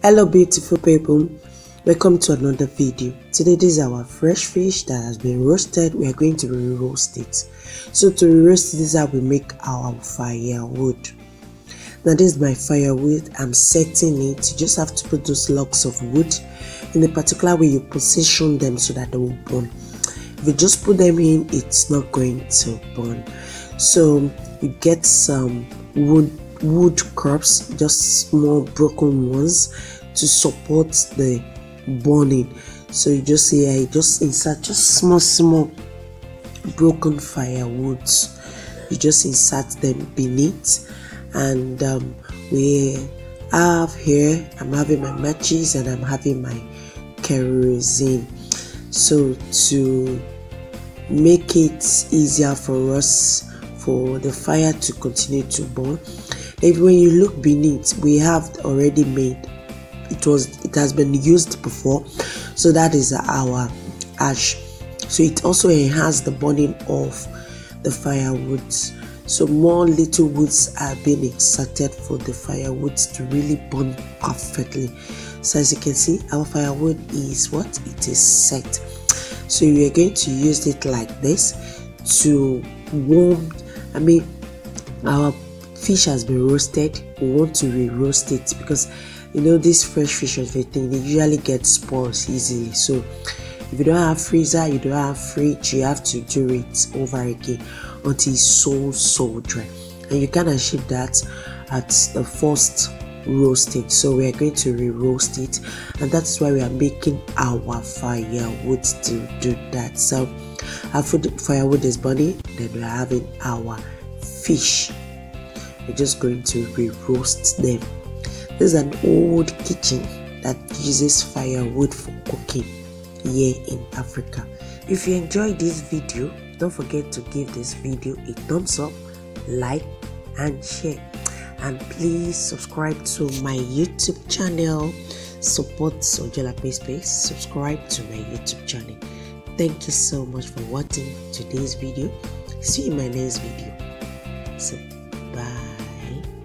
hello beautiful people. Welcome to another video. Today this is our fresh fish that has been roasted. We are going to re-roast it. So to roast this how we make our firewood. Now this is my firewood. I'm setting it. You just have to put those logs of wood in a particular way you position them so that they will burn. If you just put them in it's not going to burn. So you get some wood wood crops just small broken ones to support the burning. So you just say i just insert just small small broken firewoods. You just insert them beneath and um, we have here i'm having my matches and i'm having my kerosene. So to make it easier for us for the fire to continue to burn. If when you look beneath we have already made it was it has been used before. So that is our ash. So it also enhances the burning of the firewoods so more little woods are being inserted for the firewoods to really burn perfectly. So as you can see our firewood is what? It is set. So we are going to use it like this to warm i mean our fish has been roasted. We want to re-roast it because you know this fresh fish of thing they usually get spoils easily. So if you don't have freezer you don't have fridge you have to do it over again until it's so so dry. And you can achieve that at the first roasting so we are going to re-roast it. And that's why we are making our firewood to do that. So our food firewood is burning. Then we're having our fish. We're just going to re-roast them. This is an old kitchen that uses firewood for cooking here in africa. If you enjoyed this video don't forget to give this video a thumbs up like and share and please subscribe to my youtube channel. Support Ojuolape Space. Subscribe to my youtube channel. Thank you so much for watching today's video. See you in my next video. So bye